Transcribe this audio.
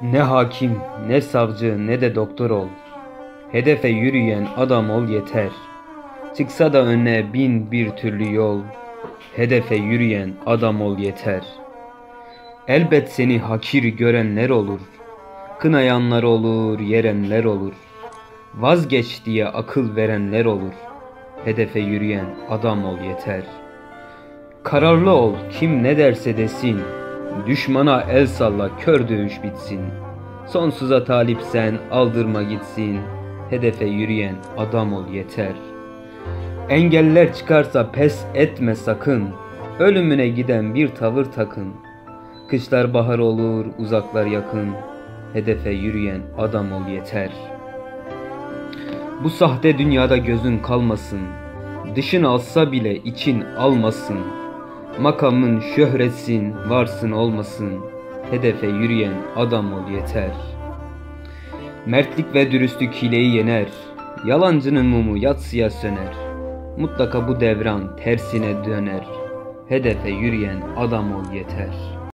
Ne hakim, ne savcı, ne de doktor ol. Hedefe yürüyen adam ol yeter. Çıksa da önüne bin bir türlü yol. Hedefe yürüyen adam ol yeter. Elbet seni hakir görenler olur. Kınayanlar olur, yerenler olur. Vazgeç diye akıl verenler olur. Hedefe yürüyen adam ol yeter. Kararlı ol kim ne derse desin. Düşmana el salla kör dövüş bitsin. Sonsuza talipsen aldırma gitsin. Hedefe yürüyen adam ol yeter. Engeller çıkarsa pes etme sakın. Ölümüne giden bir tavır takın. Kışlar bahar olur, uzaklar yakın. Hedefe yürüyen adam ol yeter. Bu sahte dünyada gözün kalmasın. Dışın alsa bile için almasın. Makamın, şöhretsin, varsın olmasın. Hedefe yürüyen adam ol yeter. Mertlik ve dürüstlük hileyi yener. Yalancının mumu yatsıya söner. Mutlaka bu devran tersine döner. Hedefe yürüyen adam ol yeter.''